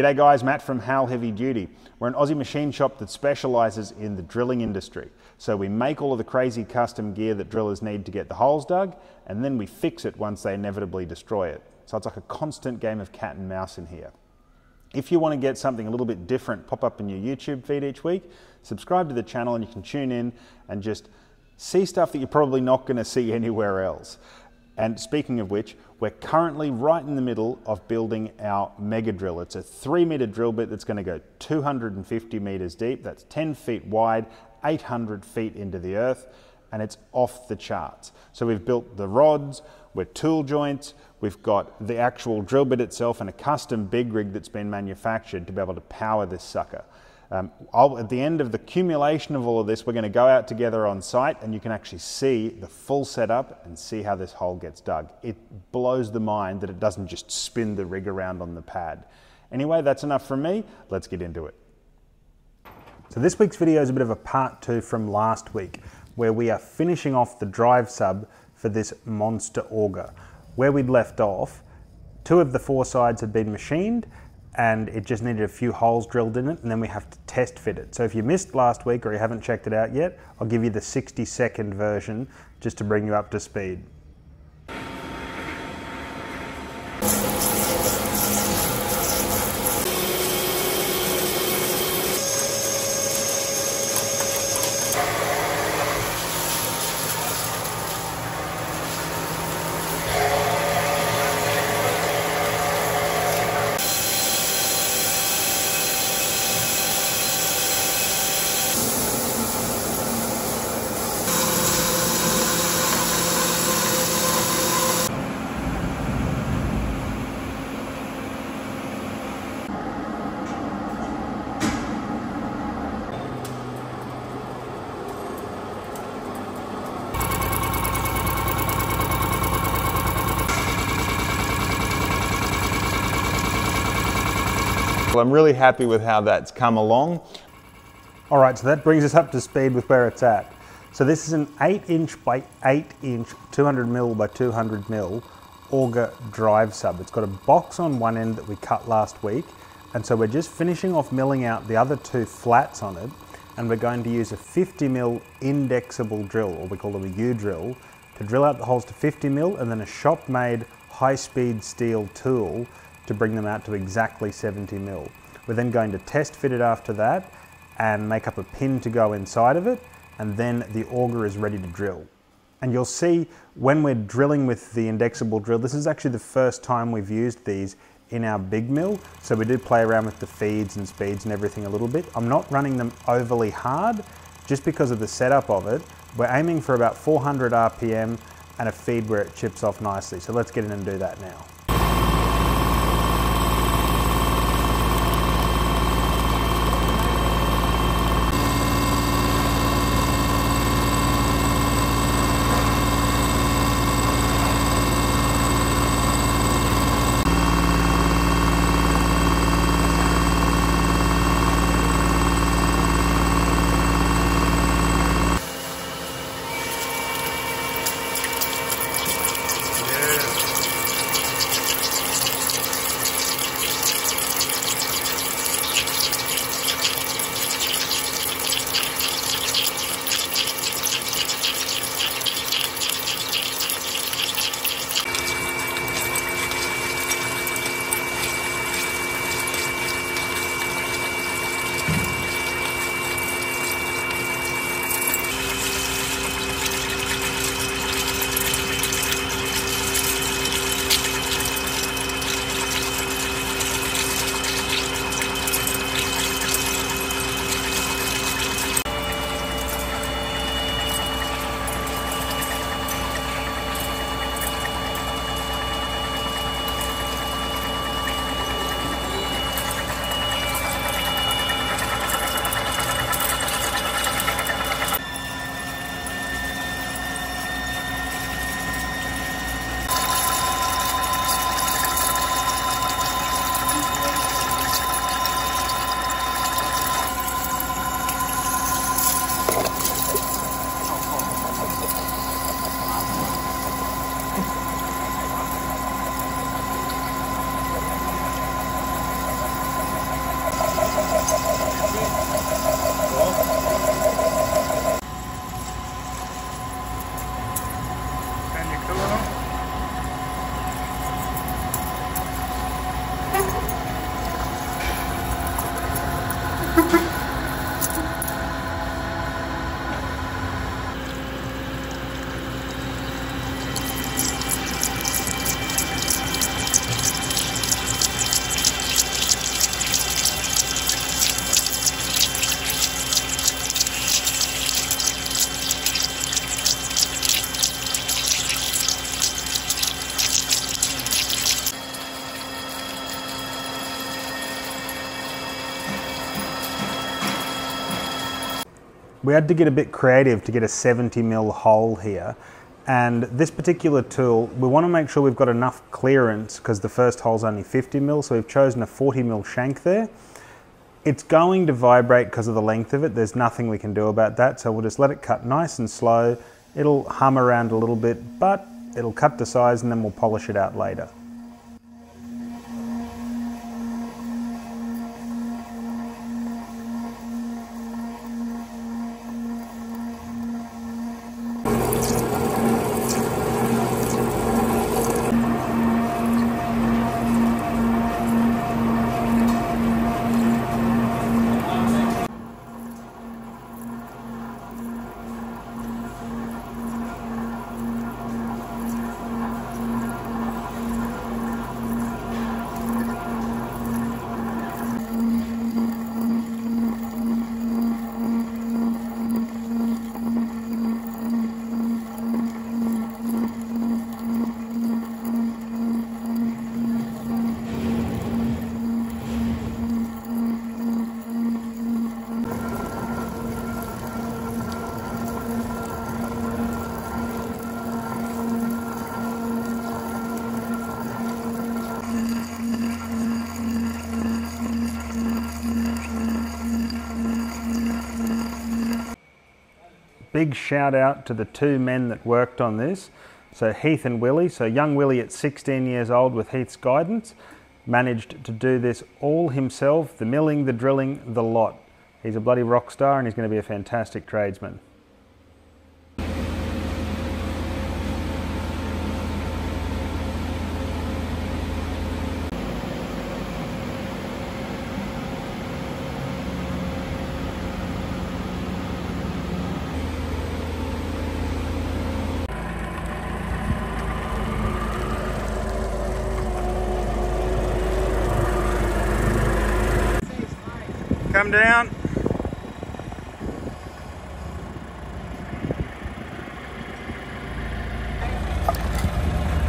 G'day guys, Matt from Hal Heavy Duty. We're an Aussie machine shop that specialises in the drilling industry. So we make all of the crazy custom gear that drillers need to get the holes dug, and then we fix it once they inevitably destroy it. So it's like a constant game of cat and mouse in here. If you want to get something a little bit different pop up in your YouTube feed each week, subscribe to the channel and you can tune in and just see stuff that you're probably not going to see anywhere else. And speaking of which, we're currently right in the middle of building our mega drill. It's a three meter drill bit that's going to go 250 meters deep. That's 10 feet wide, 800 feet into the earth, and it's off the charts. So we've built the rods, we're tool joints, we've got the actual drill bit itself and a custom big rig that's been manufactured to be able to power this sucker. Um, at the end of the accumulation of all of this, we're going to go out together on site and you can actually see the full setup and see how this hole gets dug. It blows the mind that it doesn't just spin the rig around on the pad. Anyway, that's enough from me. Let's get into it. So this week's video is a bit of a part two from last week, where we are finishing off the drive sub for this monster auger. Where we'd left off, two of the four sides had been machined and it just needed a few holes drilled in it and then we have to test fit it. So if you missed last week or you haven't checked it out yet, I'll give you the 60 second version just to bring you up to speed. I'm really happy with how that's come along. All right, so that brings us up to speed with where it's at. So this is an 8 inch by 8 inch, 200 mil by 200 mil auger drive sub. It's got a box on one end that we cut last week, and so we're just finishing off milling out the other two flats on it, and we're going to use a 50 mil indexable drill, or we call it a U drill, to drill out the holes to 50 mil, and then a shop made high speed steel tool to bring them out to exactly 70 mil. We're then going to test fit it after that and make up a pin to go inside of it and then the auger is ready to drill. And you'll see when we're drilling with the indexable drill, this is actually the first time we've used these in our big mill. So we did play around with the feeds and speeds and everything a little bit. I'm not running them overly hard just because of the setup of it. We're aiming for about 400 RPM and a feed where it chips off nicely. So let's get in and do that now. 哈哈。We had to get a bit creative to get a 70 mil hole here. And this particular tool, we want to make sure we've got enough clearance because the first hole's only 50 mil, so we've chosen a 40 mil shank there. It's going to vibrate because of the length of it. There's nothing we can do about that, so we'll just let it cut nice and slow. It'll hum around a little bit, but it'll cut to size and then we'll polish it out later. Big shout out to the two men that worked on this. So Heath and Willie, so young Willie at 16 years old with Heath's guidance, managed to do this all himself, the milling, the drilling, the lot. He's a bloody rock star and he's going to be a fantastic tradesman. Come down.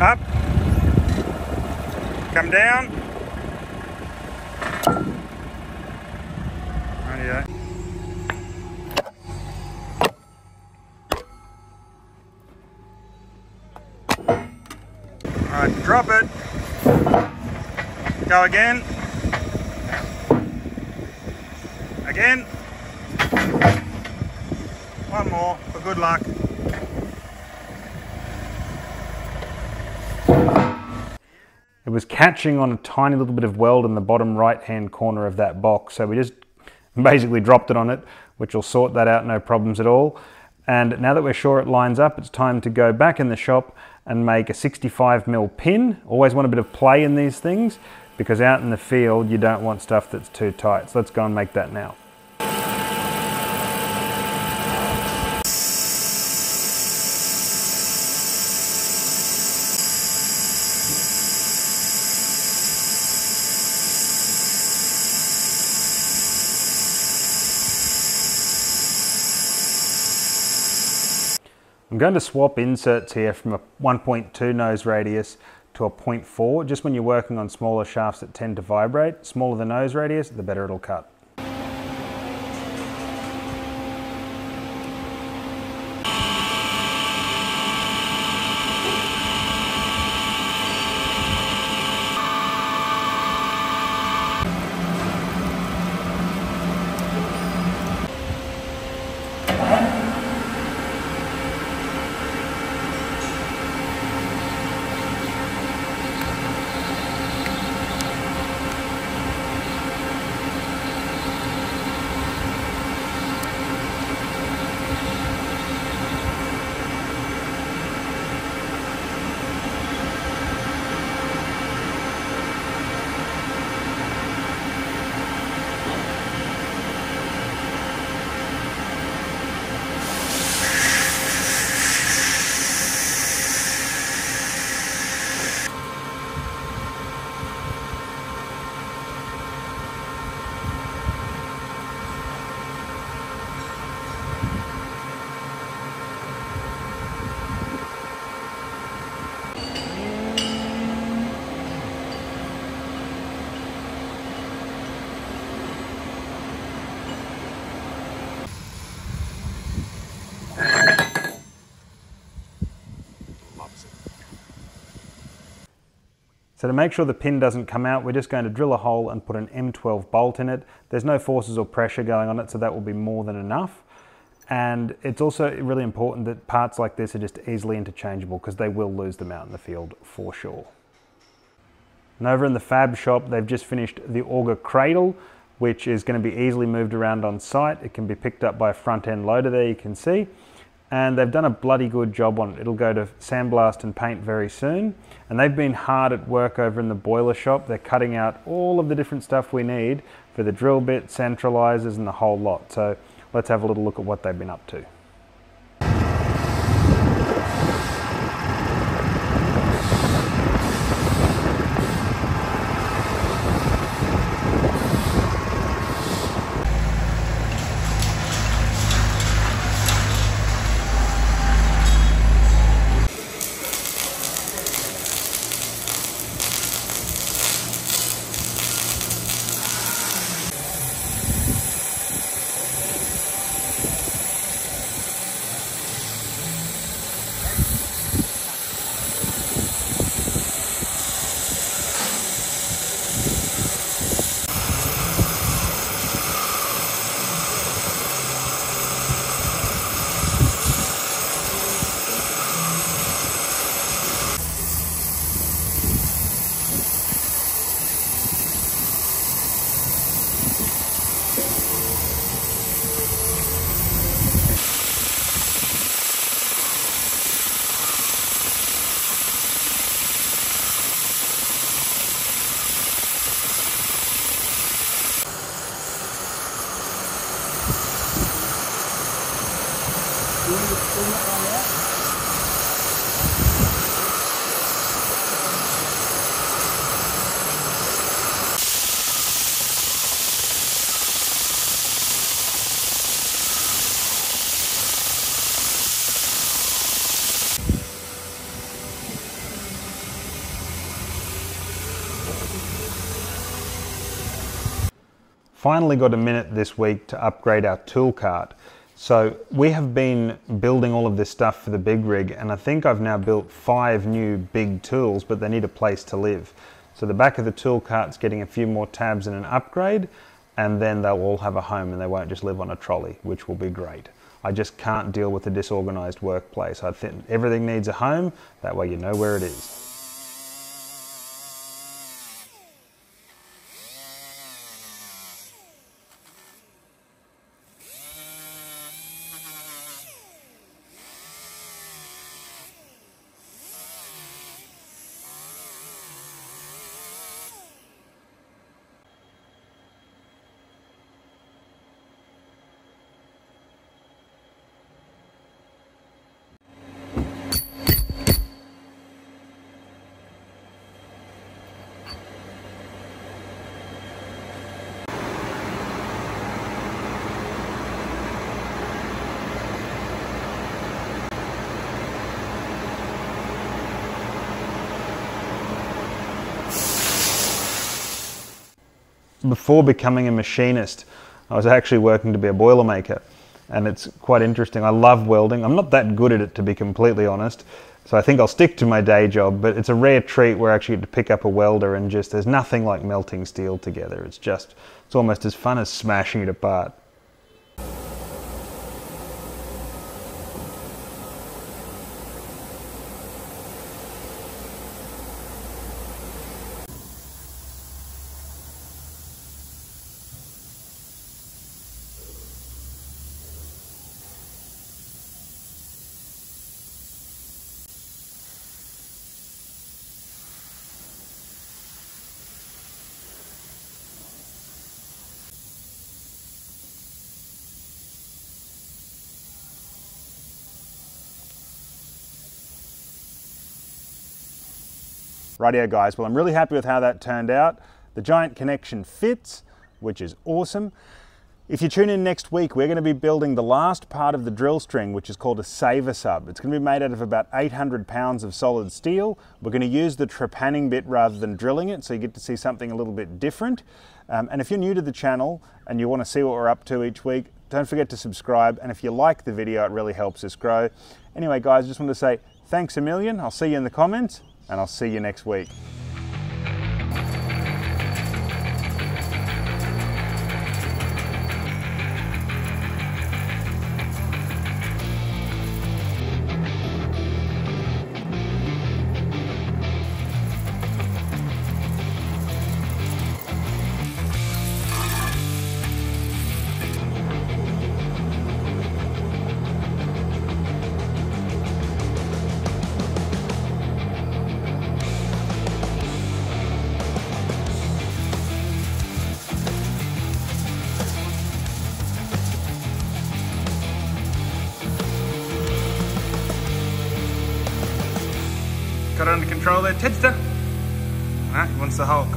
Up. Come down. Alright, drop it. Go again. Again. One more for good luck. It was catching on a tiny little bit of weld in the bottom right hand corner of that box. So we just basically dropped it on it, which will sort that out, no problems at all. And now that we're sure it lines up, it's time to go back in the shop and make a 65 mil pin. Always want a bit of play in these things because out in the field, you don't want stuff that's too tight. So let's go and make that now. I'm going to swap inserts here from a 1.2 nose radius to a 0.4. Just when you're working on smaller shafts that tend to vibrate, smaller the nose radius, the better it'll cut. So to make sure the pin doesn't come out, we're just going to drill a hole and put an M12 bolt in it. There's no forces or pressure going on it, so that will be more than enough. And it's also really important that parts like this are just easily interchangeable because they will lose them out in the field for sure. And over in the fab shop, they've just finished the auger cradle, which is going to be easily moved around on site. It can be picked up by a front end loader there, you can see and they've done a bloody good job on it. It'll go to sandblast and paint very soon. And they've been hard at work over in the boiler shop. They're cutting out all of the different stuff we need for the drill bit, centralizers and the whole lot. So let's have a little look at what they've been up to. Finally got a minute this week to upgrade our tool cart. So we have been building all of this stuff for the big rig and I think I've now built five new big tools but they need a place to live. So the back of the tool cart's getting a few more tabs and an upgrade and then they'll all have a home and they won't just live on a trolley, which will be great. I just can't deal with a disorganized workplace. I think everything needs a home, that way you know where it is. Before becoming a machinist, I was actually working to be a boilermaker. And it's quite interesting. I love welding. I'm not that good at it, to be completely honest. So I think I'll stick to my day job, but it's a rare treat where I actually get to pick up a welder and just, there's nothing like melting steel together. It's just, it's almost as fun as smashing it apart. Radio guys, well I'm really happy with how that turned out. The giant connection fits, which is awesome. If you tune in next week, we're going to be building the last part of the drill string, which is called a saver sub. It's going to be made out of about 800 pounds of solid steel. We're going to use the trepanning bit rather than drilling it, so you get to see something a little bit different. Um, and if you're new to the channel and you want to see what we're up to each week, don't forget to subscribe. And if you like the video, it really helps us grow. Anyway, guys, just want to say thanks a million. I'll see you in the comments and I'll see you next week. Got it under control there. Tedster. Alright, he wants the Hulk.